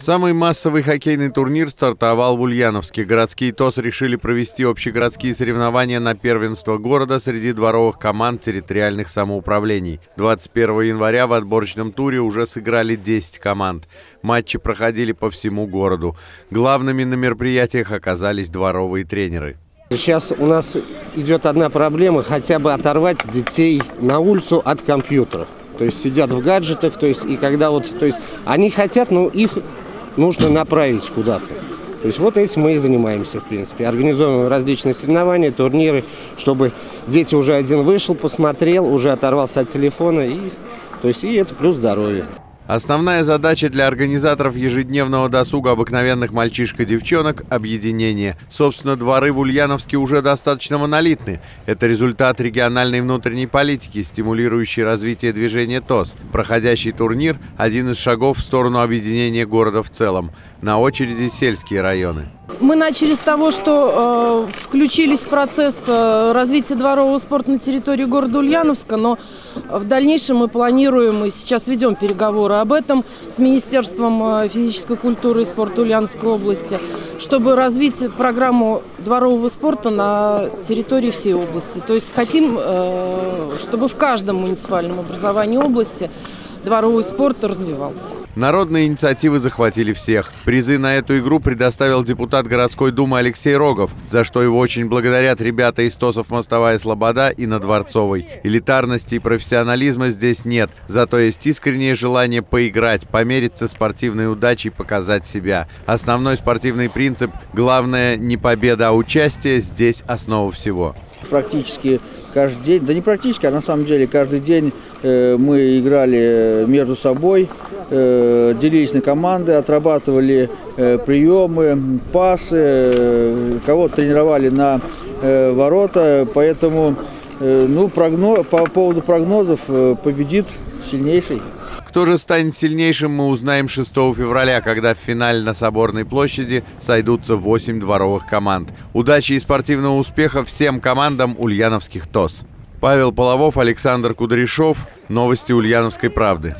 Самый массовый хоккейный турнир стартовал в Ульяновске. Городские ТОС решили провести общегородские соревнования на первенство города среди дворовых команд территориальных самоуправлений. 21 января в отборочном туре уже сыграли 10 команд. Матчи проходили по всему городу. Главными на мероприятиях оказались дворовые тренеры. Сейчас у нас идет одна проблема, хотя бы оторвать детей на улицу от компьютеров. То есть сидят в гаджетах, то есть и когда вот, то есть они хотят, но их нужно направить куда-то. То есть вот этим мы и занимаемся, в принципе. Организуем различные соревнования, турниры, чтобы дети уже один вышел, посмотрел, уже оторвался от телефона. И, то есть и это плюс здоровье. Основная задача для организаторов ежедневного досуга обыкновенных мальчишек и девчонок – объединение. Собственно, дворы в Ульяновске уже достаточно монолитны. Это результат региональной внутренней политики, стимулирующей развитие движения ТОС. Проходящий турнир – один из шагов в сторону объединения города в целом. На очереди сельские районы. Мы начали с того, что э, включились в процесс э, развития дворового спорта на территории города Ульяновска, но в дальнейшем мы планируем и сейчас ведем переговоры об этом с Министерством э, физической культуры и спорта Ульяновской области, чтобы развить программу дворового спорта на территории всей области. То есть хотим, э, чтобы в каждом муниципальном образовании области дворовый спорт развивался. Народные инициативы захватили всех. Призы на эту игру предоставил депутат городской думы Алексей Рогов, за что его очень благодарят ребята из ТОСов «Мостовая Слобода» и на Дворцовой. Элитарности и профессионализма здесь нет, зато есть искреннее желание поиграть, помериться спортивной удачей, показать себя. Основной спортивный принцип – главное не победа, а участие – здесь основа всего. Практически каждый день, да не практически, а на самом деле каждый день э, мы играли между собой, э, делились на команды, отрабатывали э, приемы, пасы, кого-то тренировали на ворота, поэтому ну, прогноз, по поводу прогнозов победит сильнейший. Кто же станет сильнейшим, мы узнаем 6 февраля, когда в финале на Соборной площади сойдутся 8 дворовых команд. Удачи и спортивного успеха всем командам ульяновских ТОС. Павел Половов, Александр Кудряшов. Новости Ульяновской правды.